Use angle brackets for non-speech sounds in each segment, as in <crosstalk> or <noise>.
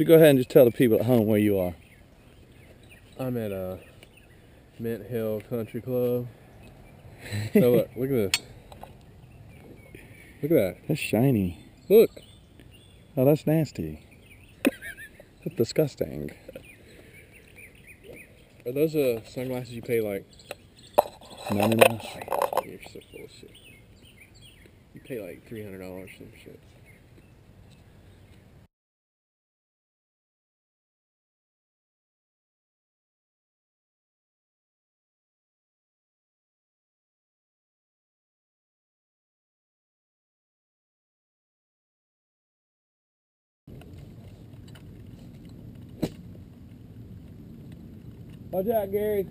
you go ahead and just tell the people at home where you are? I'm at uh, Mint Hill Country Club. so look, <laughs> look at this. Look at that. That's shiny. Look. Oh, that's nasty. that's disgusting. Are those uh, sunglasses you pay like? 99. You're so full of shit. You pay like three hundred dollars for some shit. Watch out, Gary.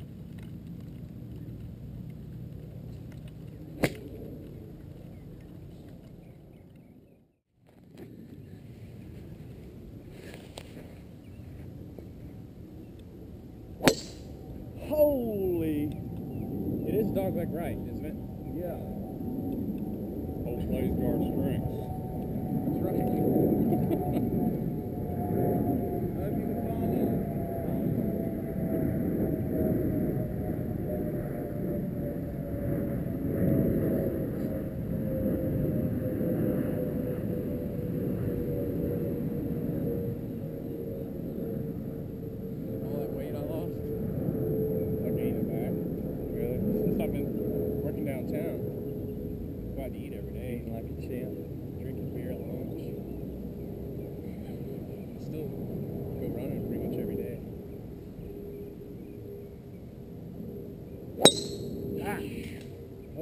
Holy. It is dogleg right, isn't it? Yeah. Old Blaze Guard strength. That's right. <laughs> Hope you can find it.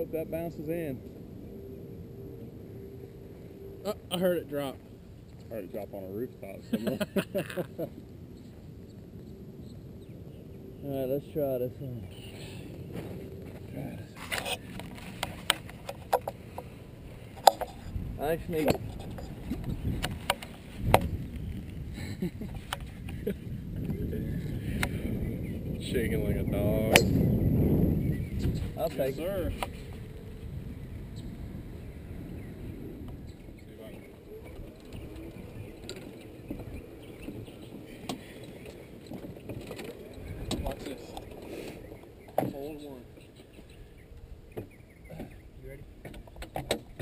Hope that bounces in. Uh, I heard it drop. Or to drop on a rooftop somewhere. <laughs> All right, let's try this one. Try this. I sneak. <laughs> Shaking like a dog. I'll take it. sir. Watch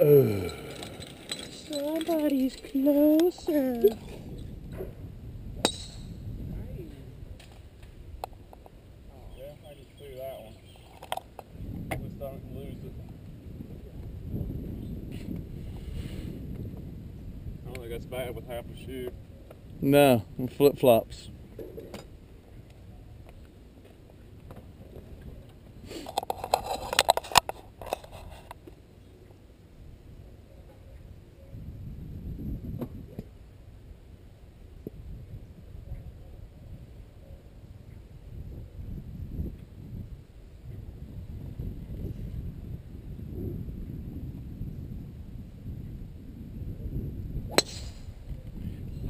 I don't think that's bad with half a shoe. No, flip flops.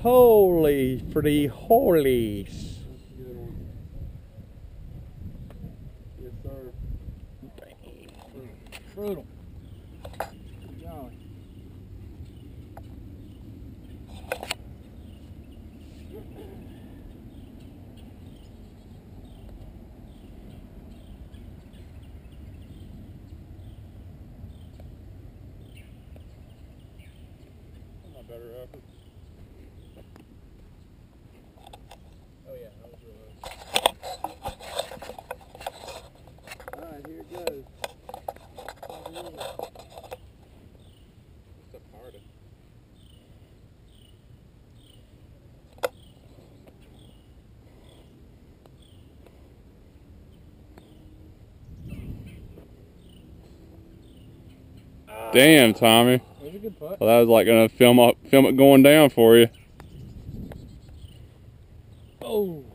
Holy for holies. Yes, sir. Brutal. Better effort. Oh yeah, that was really Alright, here it goes. It's a party. Damn, Tommy. It was a good putt. Well, that was like gonna film up, film it going down for you. Oh.